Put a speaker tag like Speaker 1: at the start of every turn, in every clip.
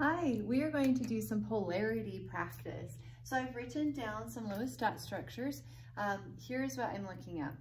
Speaker 1: Hi, we are going to do some polarity practice. So I've written down some Lewis dot structures. Um, here's what I'm looking at.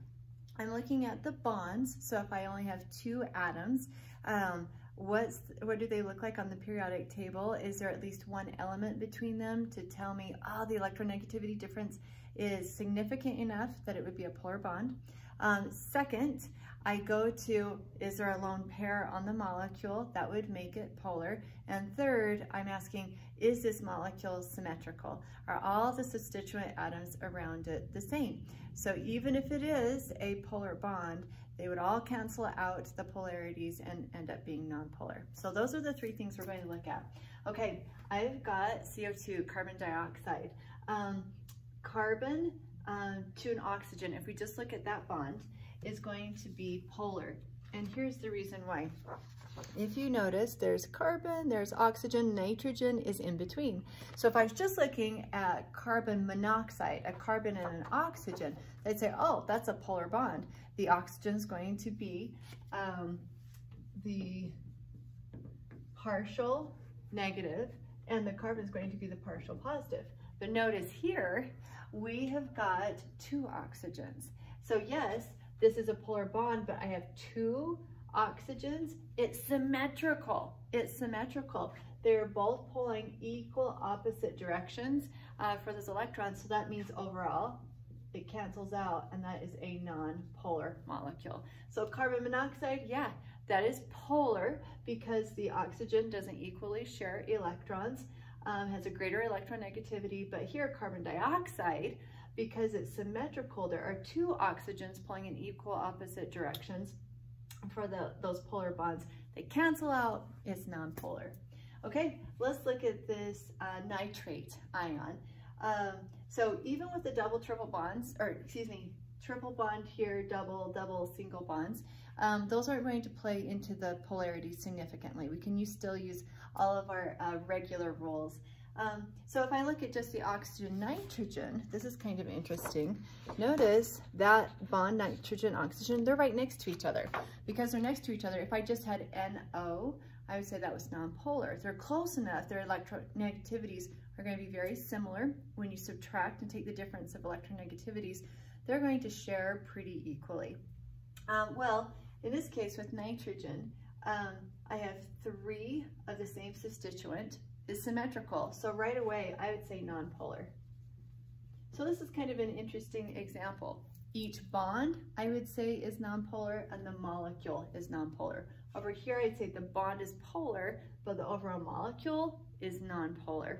Speaker 1: I'm looking at the bonds. So if I only have two atoms, um, what's what do they look like on the periodic table? Is there at least one element between them to tell me, oh, the electronegativity difference is significant enough that it would be a polar bond? Um, second, I go to, is there a lone pair on the molecule? That would make it polar. And third, I'm asking, is this molecule symmetrical? Are all the substituent atoms around it the same? So even if it is a polar bond, they would all cancel out the polarities and end up being nonpolar. So those are the three things we're going to look at. Okay, I've got CO2, carbon dioxide. Um, carbon um, to an oxygen, if we just look at that bond, is going to be polar. And here's the reason why. If you notice, there's carbon, there's oxygen, nitrogen is in between. So if I was just looking at carbon monoxide, a carbon and an oxygen, they'd say, oh, that's a polar bond. The oxygen is going to be um, the partial negative, and the carbon is going to be the partial positive. But notice here, we have got two oxygens. So yes, this is a polar bond, but I have two oxygens. It's symmetrical. It's symmetrical. They're both pulling equal opposite directions uh, for those electrons. So that means overall, it cancels out and that is a non-polar molecule. So carbon monoxide, yeah, that is polar because the oxygen doesn't equally share electrons, um, has a greater electronegativity, but here carbon dioxide, because it's symmetrical, there are two oxygens pulling in equal opposite directions for the, those polar bonds. They cancel out, it's nonpolar. Okay, let's look at this uh, nitrate ion. Um, so even with the double triple bonds, or excuse me, triple bond here, double, double, single bonds, um, those aren't going to play into the polarity significantly. We can use, still use all of our uh, regular rules. Um, so if I look at just the oxygen nitrogen, this is kind of interesting. Notice that bond nitrogen oxygen, they're right next to each other. Because they're next to each other, if I just had NO, I would say that was nonpolar. If they're close enough, their electronegativities are going to be very similar. When you subtract and take the difference of electronegativities, they're going to share pretty equally. Um, well, in this case with nitrogen, um, I have three of the same substituent, is symmetrical. So right away, I would say nonpolar. So this is kind of an interesting example. Each bond, I would say, is nonpolar and the molecule is nonpolar. Over here, I'd say the bond is polar, but the overall molecule is nonpolar.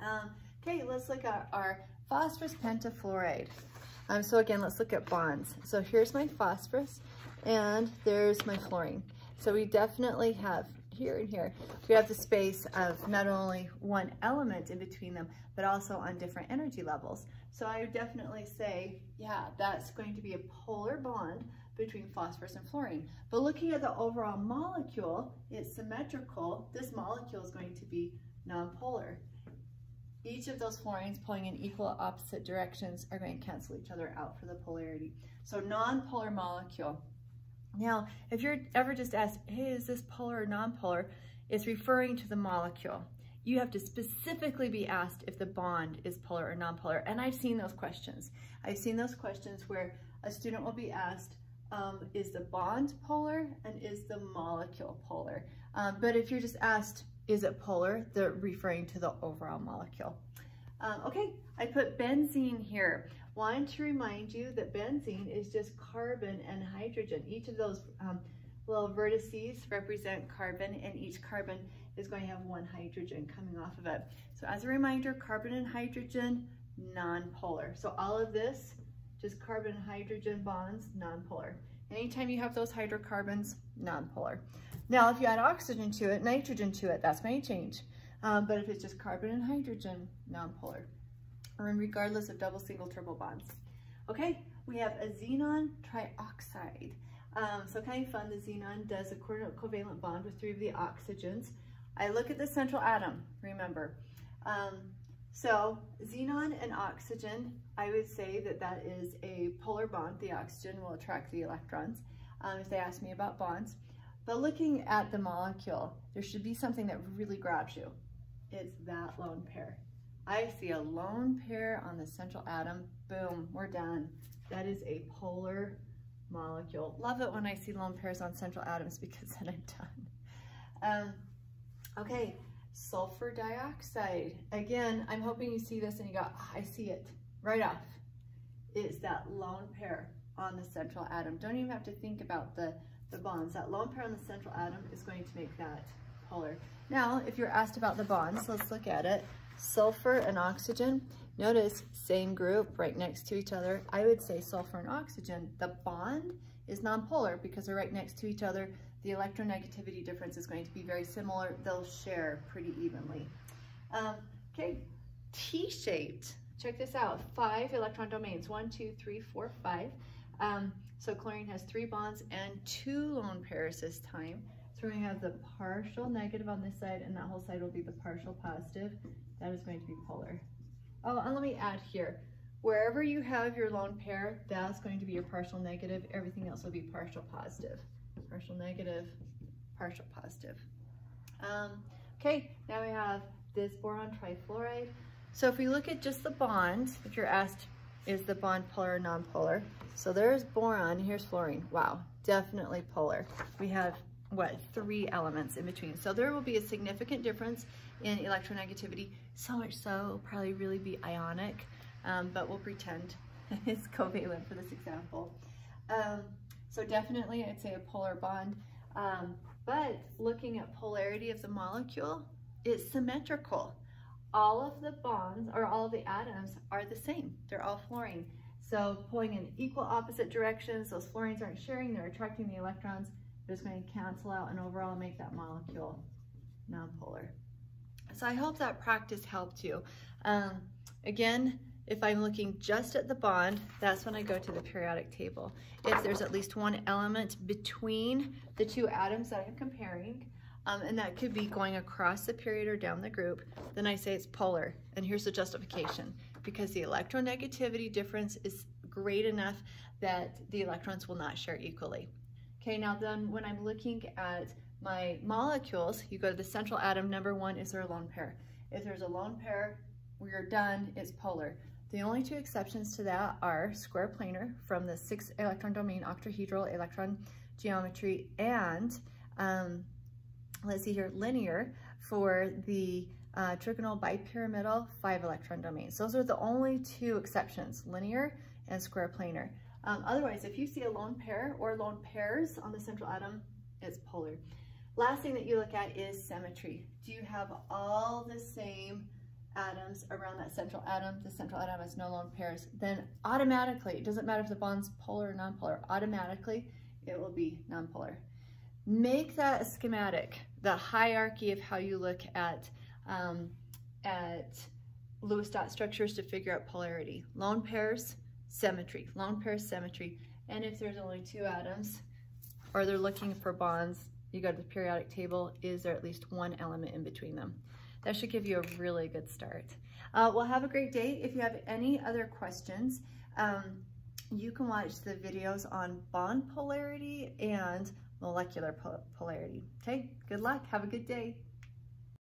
Speaker 1: Um, okay, let's look at our phosphorus pentafluoride. Um, so again, let's look at bonds. So here's my phosphorus and there's my fluorine. So we definitely have here and here, we have the space of not only one element in between them, but also on different energy levels. So I would definitely say, yeah, that's going to be a polar bond between phosphorus and fluorine. But looking at the overall molecule, it's symmetrical. This molecule is going to be nonpolar. Each of those fluorines pulling in equal opposite directions are going to cancel each other out for the polarity. So nonpolar molecule. Now, if you're ever just asked, hey, is this polar or nonpolar, it's referring to the molecule. You have to specifically be asked if the bond is polar or nonpolar. And I've seen those questions. I've seen those questions where a student will be asked, um, is the bond polar and is the molecule polar? Um, but if you're just asked, is it polar, they're referring to the overall molecule. Um, okay, I put benzene here. Wanted to remind you that benzene is just carbon and hydrogen. Each of those um, little vertices represent carbon and each carbon is going to have one hydrogen coming off of it. So as a reminder, carbon and hydrogen, non-polar. So all of this, just carbon and hydrogen bonds, non-polar. Anytime you have those hydrocarbons, non-polar. Now, if you add oxygen to it, nitrogen to it, that's to change. Um, but if it's just carbon and hydrogen, non-polar or regardless of double, single, triple bonds. Okay, we have a xenon trioxide. Um, so kind of fun, the xenon does a covalent bond with three of the oxygens. I look at the central atom, remember. Um, so xenon and oxygen, I would say that that is a polar bond. The oxygen will attract the electrons um, if they ask me about bonds. But looking at the molecule, there should be something that really grabs you. It's that lone pair. I see a lone pair on the central atom. Boom, we're done. That is a polar molecule. Love it when I see lone pairs on central atoms because then I'm done. Um, okay, sulfur dioxide. Again, I'm hoping you see this and you go, oh, I see it right off. It's that lone pair on the central atom. Don't even have to think about the, the bonds. That lone pair on the central atom is going to make that polar. Now, if you're asked about the bonds, let's look at it. Sulfur and oxygen, notice same group right next to each other. I would say sulfur and oxygen. The bond is nonpolar because they're right next to each other. The electronegativity difference is going to be very similar. They'll share pretty evenly. Um, okay, T-shaped. Check this out, five electron domains, one, two, three, four, five. Um, so chlorine has three bonds and two lone pairs this time. So we're gonna have the partial negative on this side and that whole side will be the partial positive. That is going to be polar. Oh, and let me add here, wherever you have your lone pair, that's going to be your partial negative. Everything else will be partial positive. Partial negative, partial positive. Um, okay, now we have this boron trifluoride. So if we look at just the bond, if you're asked, is the bond polar or non-polar? So there's boron, here's fluorine. Wow, definitely polar. We have, what, three elements in between. So there will be a significant difference in electronegativity, so much so it'll probably really be ionic, um, but we'll pretend it's covalent for this example. Um, so definitely I'd say a polar bond, um, but looking at polarity of the molecule, it's symmetrical all of the bonds or all of the atoms are the same. They're all fluorine. So pulling in equal opposite directions, those fluorines aren't sharing, they're attracting the electrons. They're just going to cancel out and overall make that molecule nonpolar. So I hope that practice helped you. Um, again, if I'm looking just at the bond, that's when I go to the periodic table. If there's at least one element between the two atoms that I'm comparing, um, and that could be going across the period or down the group, then I say it's polar. And here's the justification. Because the electronegativity difference is great enough that the electrons will not share equally. Okay, now then when I'm looking at my molecules, you go to the central atom, number one, is there a lone pair? If there's a lone pair, we're done, it's polar. The only two exceptions to that are square planar from the six electron domain octahedral electron geometry and um, let's see here, linear for the uh, trigonal bipyramidal five electron domains. Those are the only two exceptions, linear and square planar. Um, otherwise, if you see a lone pair or lone pairs on the central atom, it's polar. Last thing that you look at is symmetry. Do you have all the same atoms around that central atom? The central atom has no lone pairs. Then automatically, it doesn't matter if the bond's polar or nonpolar, automatically it will be nonpolar. Make that a schematic, the hierarchy of how you look at, um, at Lewis dot structures to figure out polarity. Lone pairs, symmetry. Lone pairs, symmetry. And if there's only two atoms, or they're looking for bonds, you go to the periodic table, is there at least one element in between them? That should give you a really good start. Uh, well, have a great day. If you have any other questions, um, you can watch the videos on bond polarity and molecular polarity. Okay, good luck. Have a good day.